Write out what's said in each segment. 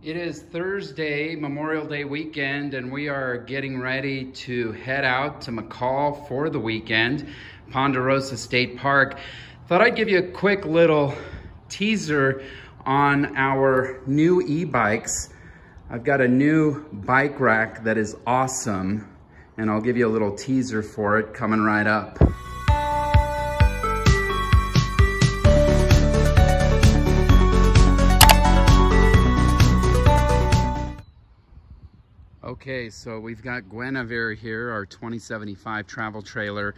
It is Thursday, Memorial Day weekend, and we are getting ready to head out to McCall for the weekend, Ponderosa State Park. Thought I'd give you a quick little teaser on our new e-bikes. I've got a new bike rack that is awesome, and I'll give you a little teaser for it coming right up. Okay, so we've got Guinevere here, our 2075 travel trailer,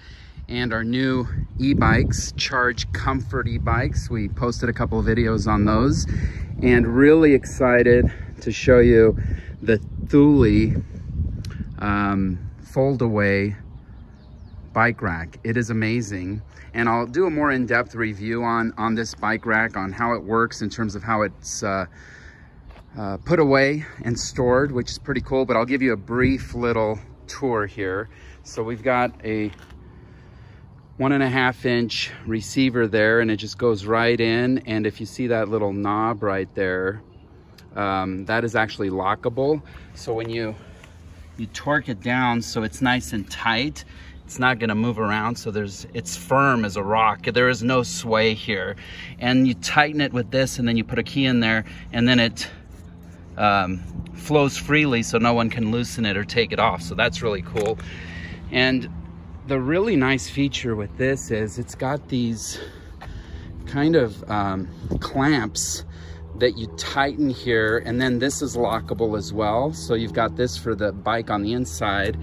and our new e-bikes, Charge Comfort e-bikes. We posted a couple of videos on those, and really excited to show you the Thule um, fold-away bike rack. It is amazing, and I'll do a more in-depth review on, on this bike rack, on how it works in terms of how it's uh, uh, put away and stored, which is pretty cool, but I'll give you a brief little tour here. So we've got a one and a half inch receiver there and it just goes right in. And if you see that little knob right there, um, that is actually lockable. So when you, you torque it down so it's nice and tight, it's not gonna move around so there's it's firm as a rock there is no sway here and you tighten it with this and then you put a key in there and then it um, flows freely so no one can loosen it or take it off. So that's really cool. And the really nice feature with this is it's got these kind of um, clamps that you tighten here and then this is lockable as well. So you've got this for the bike on the inside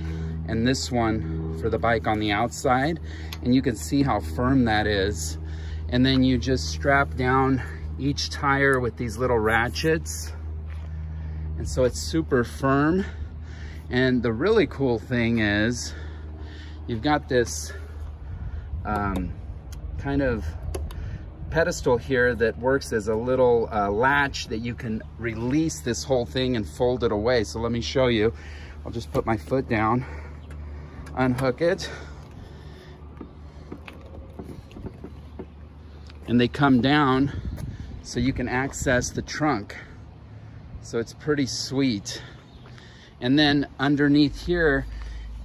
and this one for the bike on the outside. And you can see how firm that is. And then you just strap down each tire with these little ratchets and so it's super firm. And the really cool thing is you've got this um, kind of pedestal here that works as a little uh, latch that you can release this whole thing and fold it away. So let me show you. I'll just put my foot down, unhook it. And they come down so you can access the trunk. So it's pretty sweet. And then underneath here,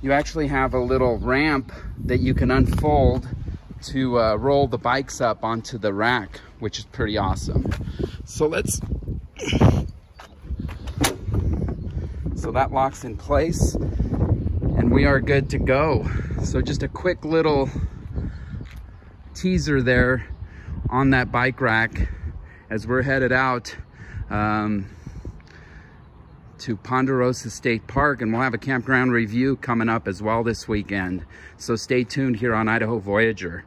you actually have a little ramp that you can unfold to uh, roll the bikes up onto the rack, which is pretty awesome. So let's, so that locks in place and we are good to go. So just a quick little teaser there on that bike rack as we're headed out. Um, to Ponderosa State Park and we'll have a campground review coming up as well this weekend. So stay tuned here on Idaho Voyager.